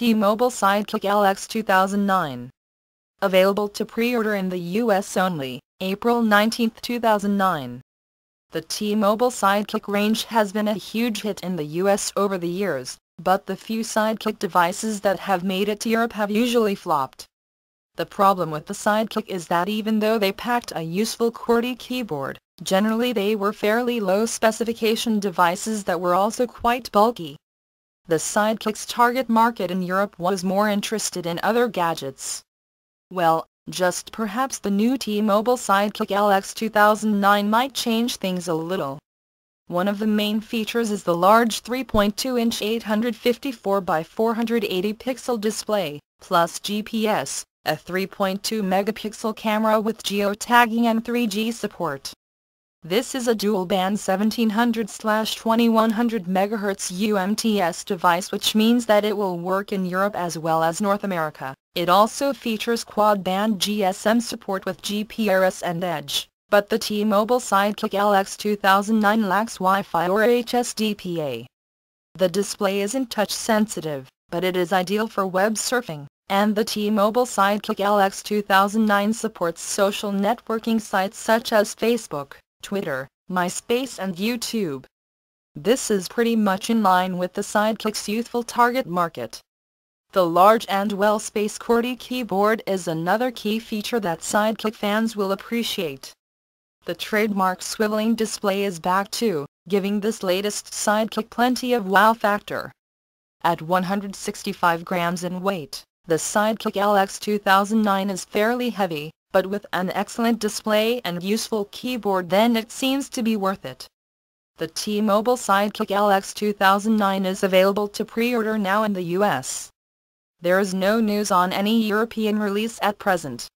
T-Mobile Sidekick LX 2009. Available to pre-order in the US only, April 19, 2009. The T-Mobile Sidekick range has been a huge hit in the US over the years, but the few Sidekick devices that have made it to Europe have usually flopped. The problem with the Sidekick is that even though they packed a useful QWERTY keyboard, generally they were fairly low specification devices that were also quite bulky. The Sidekick's target market in Europe was more interested in other gadgets. Well, just perhaps the new T-Mobile Sidekick LX 2009 might change things a little. One of the main features is the large 3.2-inch 854 by 480 pixel display, plus GPS, a 3.2 megapixel camera with geotagging and 3G support. This is a dual-band 1700-2100 MHz UMTS device which means that it will work in Europe as well as North America. It also features quad-band GSM support with GPRS and Edge, but the T-Mobile Sidekick LX 2009 lacks Wi-Fi or HSDPA. The display isn't touch-sensitive, but it is ideal for web surfing and the T-Mobile Sidekick LX 2009 supports social networking sites such as Facebook, Twitter, MySpace and YouTube. This is pretty much in line with the Sidekick's youthful target market. The large and well-spaced QWERTY keyboard is another key feature that Sidekick fans will appreciate. The trademark swiveling display is back too, giving this latest Sidekick plenty of wow factor. At 165 grams in weight, the Sidekick LX 2009 is fairly heavy, but with an excellent display and useful keyboard then it seems to be worth it. The T-Mobile Sidekick LX 2009 is available to pre-order now in the US. There is no news on any European release at present.